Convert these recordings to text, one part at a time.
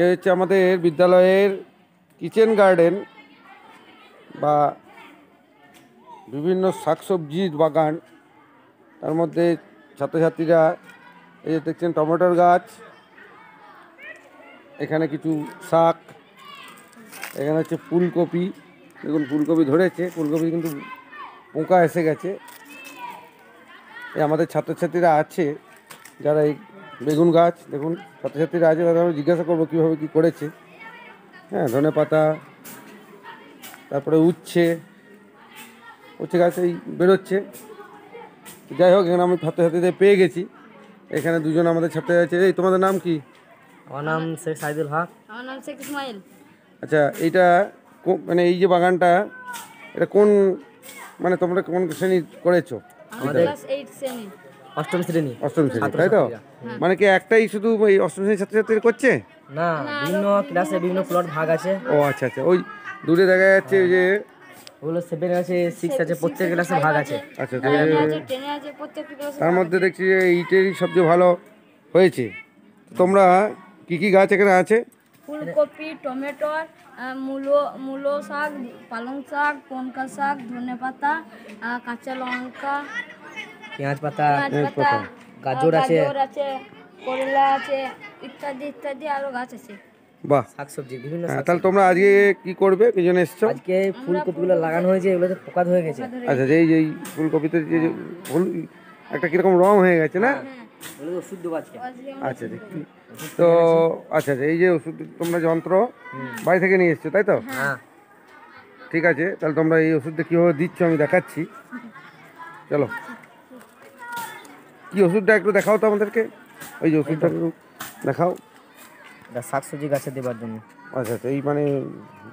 এ হচ্ছে আমাদের বিদ্যালয়ের কিচেন গার্ডেন বা বিভিন্ন শাকসবজির বাগান। তার মধ্যে ছাত্রছাত্রীরা এই যে দেখছেন টমেটোর গাছ, এখানে কিছু শাক, এখানে হচ্ছে ফুলকপি। দেখুন, ফুলকপি ধরেছে, ফুলকপি কিন্তু পোকা এসে গেছে। এই আমাদের ছাত্রছাত্রীরা আছে, যারা এই বেগুন গাছ দেখুন ছাত্রছাত্রীরা আছে তাদের আমি জিজ্ঞাসা করব কীভাবে কী করেছে। হ্যাঁ ধনে পাতা তারপরে উচ্ছে উচ্ছে গাছ এই বেরোচ্ছে। যাই হোক এখানে আমি ছাত্রছাত্রীদের পেয়ে গেছি। এখানে দুজন আমাদের ছাত্র আছে। এই তোমাদের নাম কি? আমার নাম শেখ সাইদুল হক। আমার নাম শেখ ইসমাইল। আচ্ছা এইটা কো- মানে এই যে বাগানটা এটা কোন মানে তোমরা কোন শ্রেণি করেছ? ক্লাস শ্রেণি অষ্টম শ্রেণি অষ্টম শ্রেণি তাই তো? মানে কি একটাই শুধু এই অষ্টম শ্রেণির ছাত্রছাত্রী করছে? না বিভিন্ন ক্লাসে বিভিন্ন প্লট ভাগ আছে। ও আচ্ছা আচ্ছা। ওই দূরে দেখা যাচ্ছে যে ওগুলো সেভেন আছে সিক্স আছে প্রত্যেক ক্লাসে ভাগ আছে। আচ্ছা তার মধ্যে দেখছি যে ইটেরই সবচেয়ে ভালো হয়েছে। তোমরা কি কি গাছ এখানে আছে? ফুলকপি টমেটোর আহ, মূলো মূলো শাক পালং শাক পনকা শাক ধনে পাতা কাঁচা লঙ্কা পেঁয়াজ পাতা পেঁয়াজ পাতা গাজর আছে। গাজর আছে করলা আছে ইত্যাদি ইত্যাদি আরও গাছ আছে। বাহ। শাকসবজি বিভিন্ন হ্যাঁ তাহলে তোমরা আজকে কি করবে? কি জন্য এসছো? আজকে ফুলকপিগুলো লাগানো হয়েছে এগুলোতে পোকা ধরে গেছে। আচ্ছা যেই যেই ফুলকপিতে যে একটা কীরকম রং হয়ে গেছে না? ওষুধ দেবো আজকে। আজকে আচ্ছা দেখি। তো আচ্ছা আচ্ছা এই যে ওষুধ তোমরা যন্ত্র বাড়ি থেকে নিয়ে এসছো তাই তো? হ্যাঁ। ঠিক আছে তাহলে তোমরা এই ওষুধটা কীভাবে দিচ্ছ আমি দেখাচ্ছি। চলো। কি ওষুধটা একটু দেখাও তো আমাদেরকে? ওই যে ওষুধটা একটু দেখাও। এটা শাকসবজি গাছে দেবার জন্য। আচ্ছা আচ্ছা এই মানে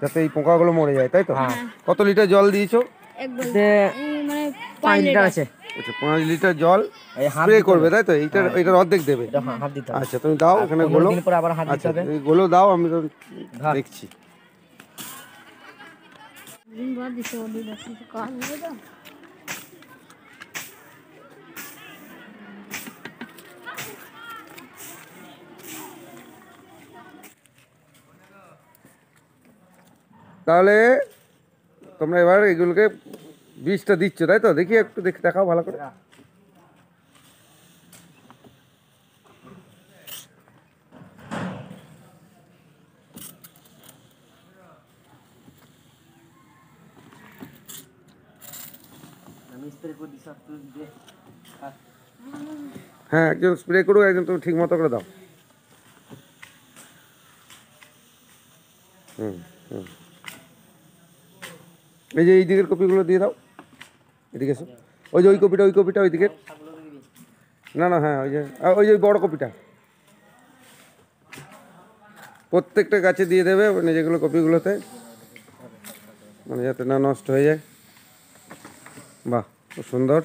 যাতে এই পোকাগুলো মরে যায় তাই তো? হ্যাঁ। কত লিটার জল দিয়েছ? মানে পাঁচ লিটার। আছে। আচ্ছা পাঁচ লিটার জল এই হাফ স্প্রে করবে তাই তো? এইটার এইটার অর্ধেক দেবে। এটা হা- হাফ দিতে হবে। আচ্ছা তুমি দাও এখানে পনেরো গোলো। দিন পরে আবার হাত দিতে আচ্ছা গোলো দাও আমি তো দেখছি। দিন বাদ দিতে হবে কাজ তাহলে তোমরা এবার এগুলোকে বীজটা দিচ্ছ, তাই তো? দেখি একটু দেখে দেখাও ভালো করে। হ্যাঁ একজন স্প্রে করুক একজন তুমি ঠিক মতো করে দাও। হুম হুম। এই যে এই দিকের কপিগুলো দিয়ে দাও। এদিকে এসো। ওই যে ওই কপিটা ওই কপিটা, ওই দিকের। না না হ্যাঁ ওই যে ওই যে বড় কপিটা। প্রত্যেকটা গাছে দিয়ে দেবে মানে যেগুলো কপিগুলোতে। মানে যাতে না নষ্ট হয়ে যায়। বাহ, খুব সুন্দর।